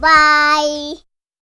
Bye.